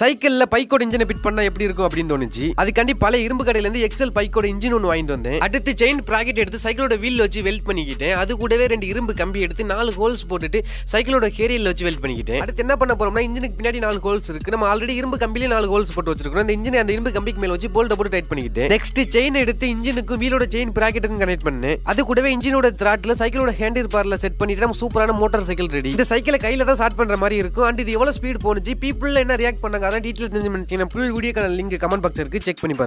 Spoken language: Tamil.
சைக்கிள்ல பைக்கோட இன்ஜினை பிட் பண்ணா எப்படி இருக்கும் அப்படின்னு தோணுச்சு. அதுக்காண்டி பல இரும்பு கடையில இருந்து எக்ஸல் பைக்கோட இன்ஜின் ஒன்று வாங்கிட்டு வந்தேன். அடுத்து செயின் ப்ராக்கெட் எடுத்து சைக்கிளோட வீல் வச்சு வெல்ட் பண்ணிக்கிட்டேன். அது கூடவே ரெண்டு இரும்பு கம்பி எடுத்து நாலு ஹோல்ஸ் போட்டுட்டு சைக்கிளோட ஹேரியல் வச்சு வெல்ட் பண்ணிக்கிட்டேன். அடுத்து என்ன பண்ண போறோம்னா இன்ஜினுக்கு பின்னாடி நாலு ஹோல்ஸ் இருக்கு. நம்ம ஆல்ரெடி இரும்பு கம்பிலேயே நாலு ஹோல்ஸ் போட்டு வச்சிருக்கோம் அந்த இன்ஜினை அந்த இரும்பு கம்பிக்கு மேல வச்சு போல்ட போட்டு டைட் பண்ணிக்கிட்டேன். நெக்ஸ்ட் செயின் எடுத்து இன்ஜினுக்கும் வீலோட செயின் ப்ராக்கெட்டுக்கும் கனெக்ட் பண்ணேன். அது கூடவே இன்ஜினோட திராட்டில் சைக்கிளோட ஹேண்டில் பார்ல செட் பண்ணிட்டு நம்ம சூப்பரான மோட்டார் சைக்கிள் ரெடி இந்த சைக்கிளை கையில தான் ஸ்டார்ட் பண்ற மாதிரி இருக்கும். அண்ட் இது எவ்வளவு ஸ்பீட் போனுச்சு பீப்புள் என்ன ரியாக்ட் பண்ணாங்க அதான் டீட்டெயில் தெரிஞ்சு ஃபுல் வீடியோக்கான லிங்க் கமெண்ட் பாக்ஸ் இருக்குது செக் பண்ணி பாருங்க.